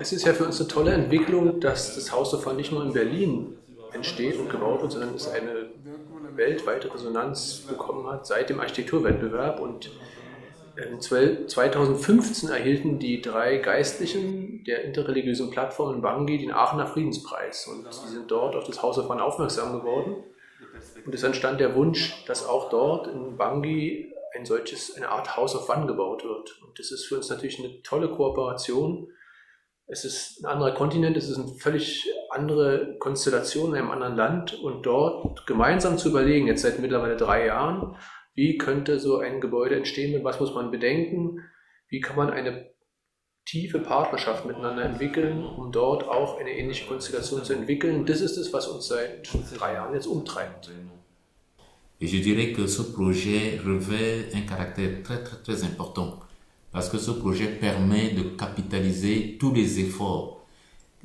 Es ist ja für uns eine tolle Entwicklung, dass das Haus Sofan nicht nur in Berlin entsteht und gebaut wird, sondern es eine weltweite Resonanz bekommen hat seit dem Architekturwettbewerb. Und 2015 erhielten die drei Geistlichen der interreligiösen Plattform in Bangui den Aachener Friedenspreis. Und sie sind dort auf das Haus Sofan aufmerksam geworden. Und es entstand der Wunsch, dass auch dort in Bangui ein solches, eine Art House of One gebaut wird. Und das ist für uns natürlich eine tolle Kooperation. Es ist ein anderer Kontinent, es ist eine völlig andere Konstellation in einem anderen Land und dort gemeinsam zu überlegen, jetzt seit mittlerweile drei Jahren, wie könnte so ein Gebäude entstehen und was muss man bedenken, wie kann man eine tiefe Partnerschaft miteinander entwickeln, um dort auch eine ähnliche Konstellation zu entwickeln. Das ist es, was uns seit drei Jahren jetzt umtreibt. Et je dirais que ce projet revêt un caractère très très très important parce que ce projet permet de capitaliser tous les efforts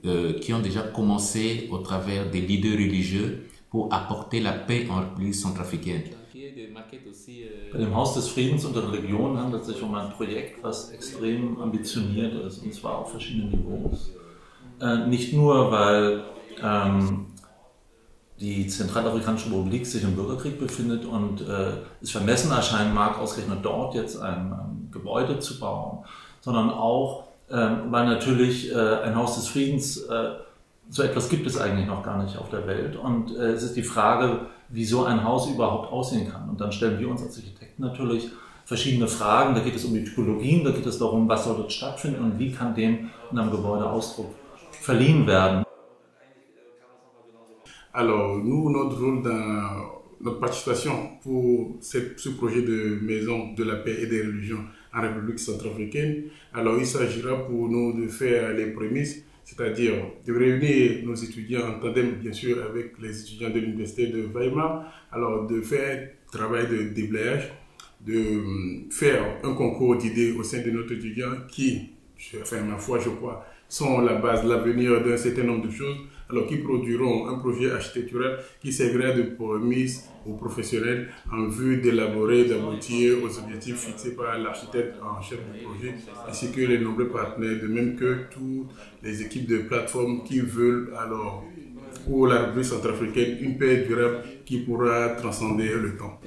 euh, qui ont déjà commencé au travers des leaders religieux pour apporter la paix en République centrafricaine. Bei dem Haus des Friedens und der Religion handelt es sich um ein Projekt, was extrem ambitioniert ist, und zwar auf verschiedenen Niveaus. Äh, nicht nur, weil ähm, die Zentralafrikanische Republik sich im Bürgerkrieg befindet und äh, es vermessen erscheinen mag, ausgerechnet dort jetzt ein, ein Gebäude zu bauen, sondern auch, äh, weil natürlich äh, ein Haus des Friedens, äh, so etwas gibt es eigentlich noch gar nicht auf der Welt. Und äh, es ist die Frage, wie so ein Haus überhaupt aussehen kann. Und dann stellen wir uns als Architekten natürlich verschiedene Fragen. Da geht es um die Typologien, da geht es darum, was soll dort stattfinden und wie kann dem in einem Gebäude Ausdruck verliehen werden. Alors, nous, notre rôle dans notre participation pour ce projet de maison de la paix et des religions en République centrafricaine, alors il s'agira pour nous de faire les prémices, c'est-à-dire de réunir nos étudiants en tandem, bien sûr, avec les étudiants de l'Université de Weimar, alors de faire travail de déblayage, de faire un concours d'idées au sein de notre étudiant qui, enfin, ma foi, je crois, sont la base, l'avenir d'un certain nombre de choses, alors qui produiront un projet architectural qui servira de promise aux professionnels en vue d'élaborer, d'aboutir aux objectifs fixés par l'architecte en chef du projet, ainsi que les nombreux partenaires, de même que toutes les équipes de plateforme qui veulent alors pour la République centrafricaine une paix durable qui pourra transcender le temps.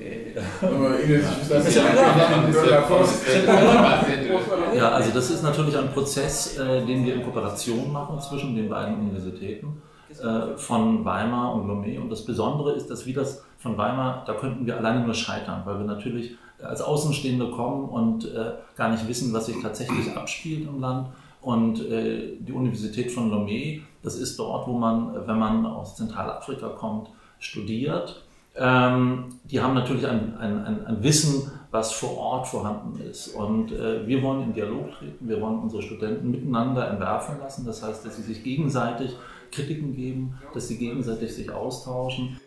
Ja, also das ist natürlich ein Prozess, äh, den wir in Kooperation machen zwischen den beiden Universitäten äh, von Weimar und Lomé. Und das Besondere ist, dass wir das von Weimar, da könnten wir alleine nur scheitern, weil wir natürlich als Außenstehende kommen und äh, gar nicht wissen, was sich tatsächlich abspielt im Land. Und äh, die Universität von Lomé, das ist dort, wo man, wenn man aus Zentralafrika kommt, studiert. Ähm, die haben natürlich ein, ein, ein, ein, Wissen, was vor Ort vorhanden ist. Und äh, wir wollen in Dialog treten, wir wollen unsere Studenten miteinander entwerfen lassen. Das heißt, dass sie sich gegenseitig Kritiken geben, dass sie gegenseitig sich austauschen.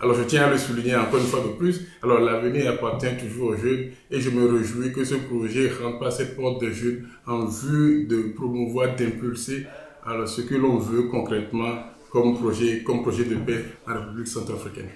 Alors je tiens à le souligner encore une fois de plus. Alors l'avenir appartient toujours aux jeunes et je me réjouis que ce projet rentre pas cette porte des jeunes en vue de promouvoir, d'impulser ce que l'on veut concrètement comme projet, comme projet de paix en République centrafricaine.